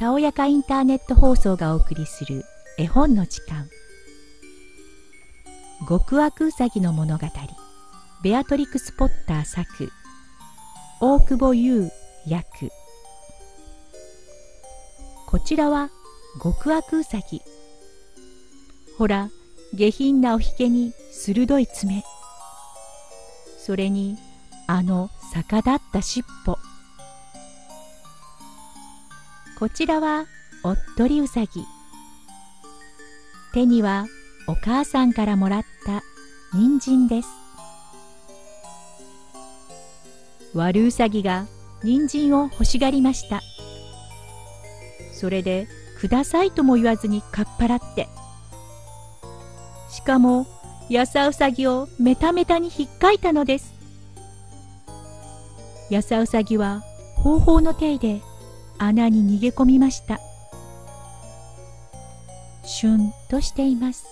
たおやかインターネット放送がお送りする絵本の時間。極悪うさぎの物語。ベアトリクス・ポッター作。大久保優役。こちらは極悪うさぎ。ほら下品なおひげに鋭い爪。それにあの逆立った尻尾。こちらはおっとりうさぎ。手にはお母さんからもらった人参です。悪うさぎが人参を欲しがりました。それでくださいとも言わずにかっぱらって。しかもやさうさぎをメタメタにひっかいたのです。やさうさぎは方法の手で穴に逃げ込みました。シュンとしています。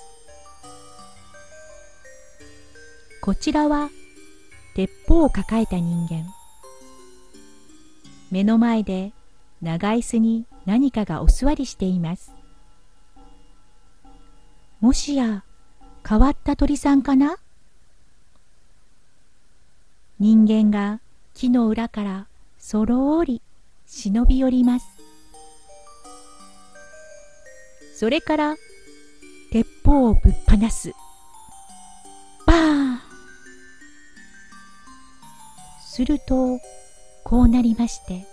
こちらは鉄砲を抱えた人間。目の前で長椅子に何かがお座りしています。もしや変わった鳥さんかな？人間が木の裏からそろーり忍び寄ります。それから鉄砲をぶっ放す。バーン。するとこうなりまして。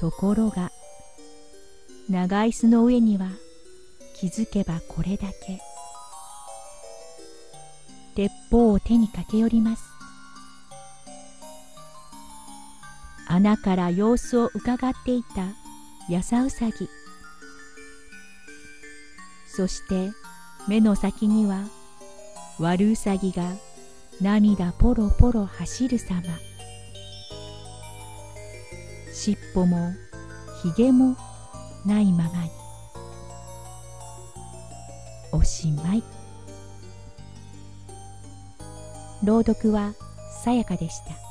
ところが長椅子の上には気づけばこれだけ。鉄砲を手に駆け寄ります。穴から様子をうかがっていたやさうさぎそして目の先には悪うさぎが涙ポロポロ走る様。尻尾もひげもないままに。おしまい。朗読はさやかでした。